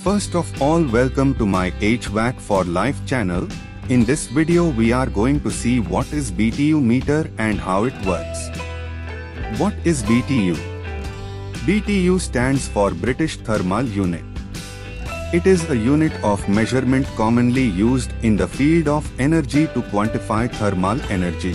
First of all welcome to my HVAC for Life channel. In this video we are going to see what is BTU meter and how it works. What is BTU? BTU stands for British Thermal Unit. It is a unit of measurement commonly used in the field of energy to quantify thermal energy.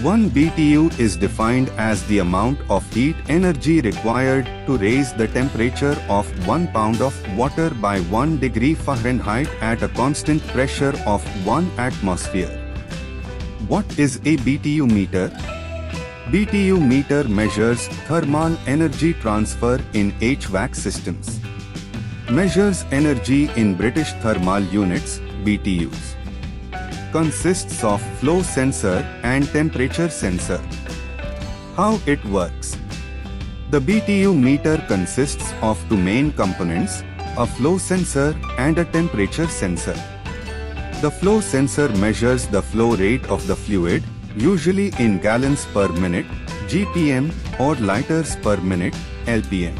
1 BTU is defined as the amount of heat energy required to raise the temperature of 1 pound of water by 1 degree Fahrenheit at a constant pressure of 1 atmosphere. What is a BTU meter? BTU meter measures thermal energy transfer in HVAC systems. Measures energy in British thermal units, BTUs consists of flow sensor and temperature sensor. How it works? The BTU meter consists of two main components, a flow sensor and a temperature sensor. The flow sensor measures the flow rate of the fluid, usually in gallons per minute, GPM or liters per minute, LPM.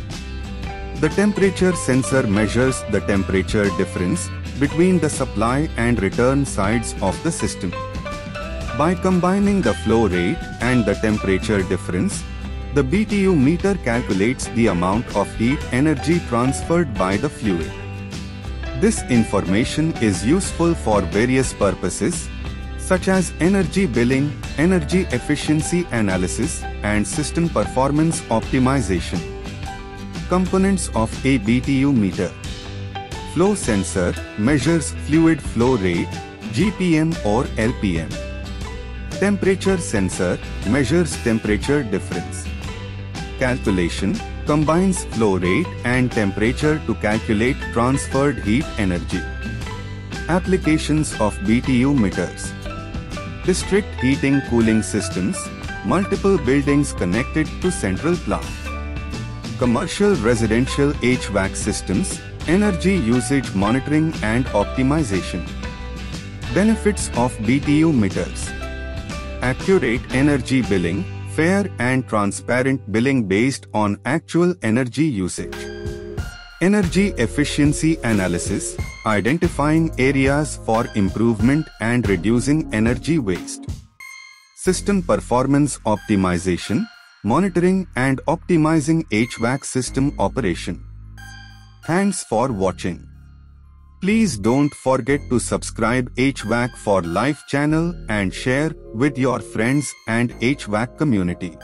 The temperature sensor measures the temperature difference between the supply and return sides of the system. By combining the flow rate and the temperature difference, the BTU meter calculates the amount of heat energy transferred by the fluid. This information is useful for various purposes, such as energy billing, energy efficiency analysis, and system performance optimization. Components of a BTU meter Flow sensor measures fluid flow rate, GPM or LPM. Temperature sensor measures temperature difference. Calculation combines flow rate and temperature to calculate transferred heat energy. Applications of BTU meters. District heating cooling systems, multiple buildings connected to central plant. Commercial residential HVAC systems, Energy usage monitoring and optimization. Benefits of BTU meters. Accurate energy billing, fair and transparent billing based on actual energy usage. Energy efficiency analysis, identifying areas for improvement and reducing energy waste. System performance optimization, monitoring and optimizing HVAC system operation. Thanks for watching. Please don't forget to subscribe HVAC for Life channel and share with your friends and HVAC community.